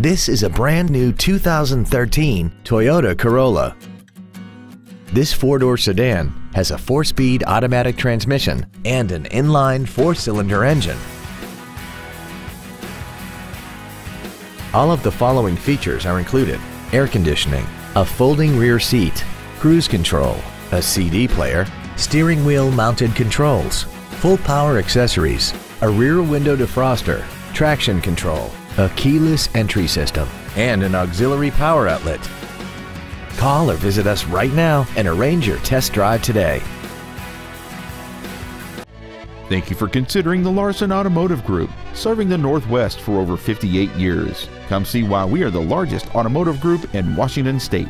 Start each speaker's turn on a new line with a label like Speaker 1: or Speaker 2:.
Speaker 1: This is a brand new 2013 Toyota Corolla. This four-door sedan has a four-speed automatic transmission and an inline four-cylinder engine. All of the following features are included. Air conditioning, a folding rear seat, cruise control, a CD player, steering wheel mounted controls, full power accessories, a rear window defroster, traction control, a keyless entry system, and an auxiliary power outlet. Call or visit us right now and arrange your test drive today.
Speaker 2: Thank you for considering the Larson Automotive Group, serving the Northwest for over 58 years. Come see why we are the largest automotive group in Washington State.